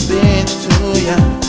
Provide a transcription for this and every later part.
I've been to ya.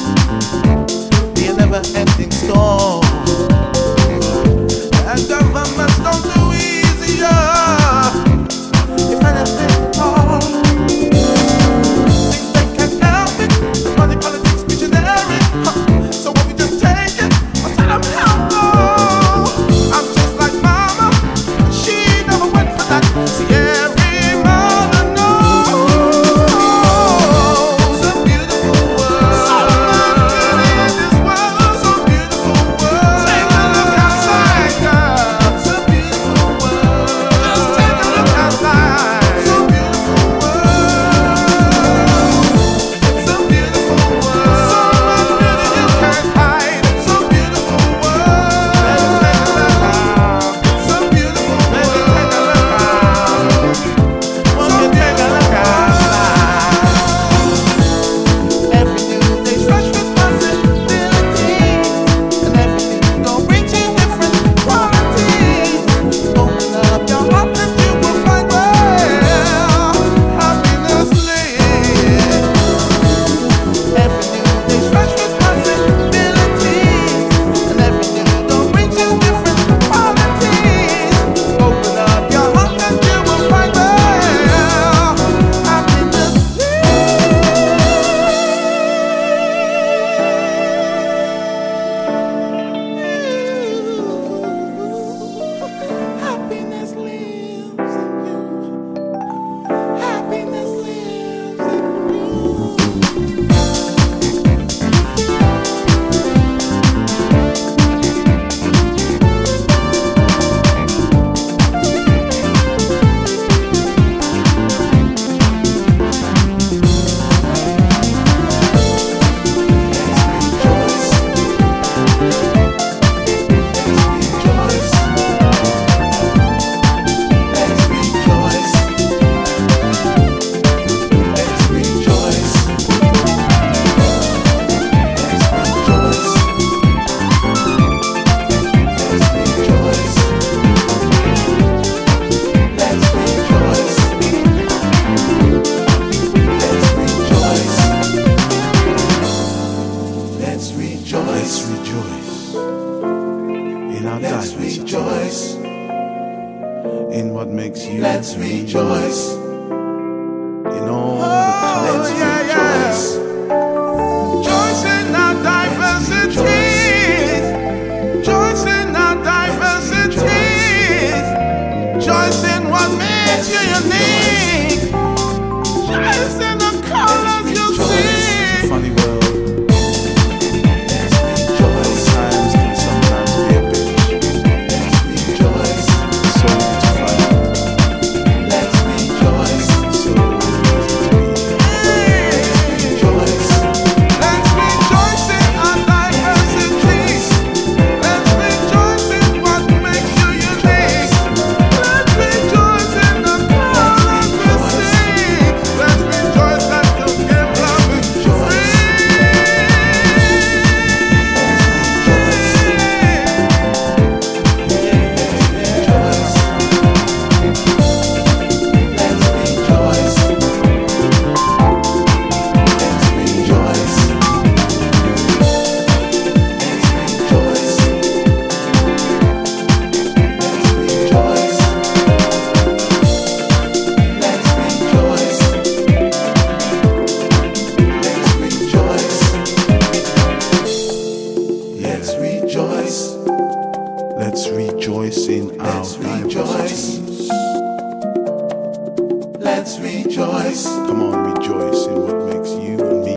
rejoice. Let's rejoice in our Let's God. Rejoice in what makes you. Let's rejoice.